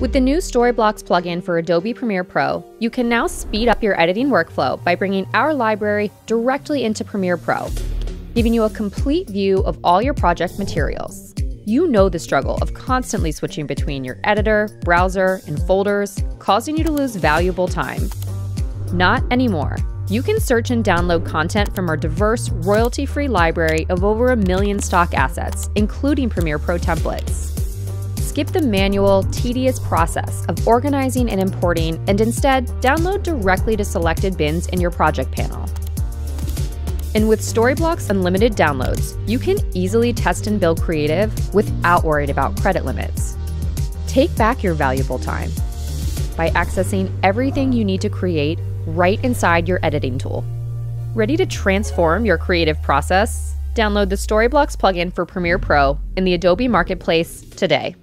With the new Storyblocks plugin for Adobe Premiere Pro, you can now speed up your editing workflow by bringing our library directly into Premiere Pro, giving you a complete view of all your project materials. You know the struggle of constantly switching between your editor, browser, and folders, causing you to lose valuable time. Not anymore. You can search and download content from our diverse, royalty free library of over a million stock assets, including Premiere Pro templates. Skip the manual, tedious process of organizing and importing, and instead download directly to selected bins in your project panel. And with Storyblocks Unlimited downloads, you can easily test and build creative without worrying about credit limits. Take back your valuable time by accessing everything you need to create right inside your editing tool. Ready to transform your creative process? Download the Storyblocks plugin for Premiere Pro in the Adobe Marketplace today.